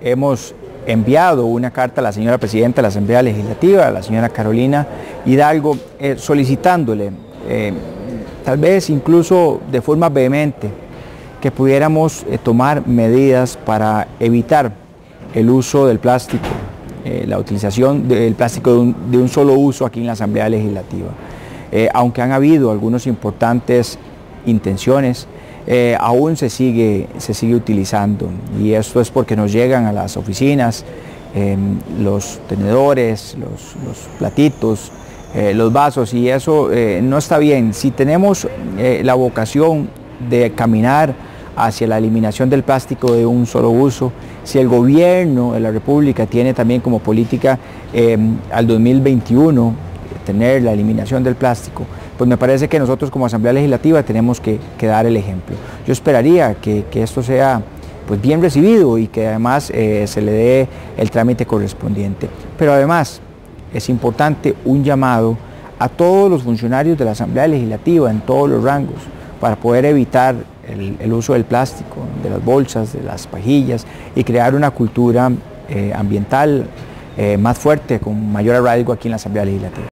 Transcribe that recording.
hemos enviado una carta a la señora Presidenta de la Asamblea Legislativa, a la señora Carolina Hidalgo, eh, solicitándole, eh, tal vez incluso de forma vehemente, que pudiéramos eh, tomar medidas para evitar el uso del plástico, la utilización del plástico de un, solo uso aquí en la Asamblea Legislativa. aunque han habido algunas importantes intenciones, eh, aún se sigue, se sigue utilizando y esto es porque nos llegan a las oficinas em, los tenedores, los, platitos, eh, los vasos y eso eh, no está bien. Si tenemos la vocación de caminar hacia la eliminación del plástico de un solo uso, si el gobierno de la República tiene también como política em, al 2021 tener la eliminación del plástico, pues me parece que nosotros como Asamblea Legislativa tenemos que, dar el ejemplo. Yo esperaría que, esto sea pues bien recibido y que además eh, se le dé el trámite correspondiente. Pero además es importante un llamado a todos los funcionarios de la Asamblea Legislativa en todos los rangos para poder evitar el, uso del plástico, de las bolsas, de las pajillas y crear una cultura eh, ambiental eh, más fuerte, con mayor arraigo aquí en la Asamblea Legislativa.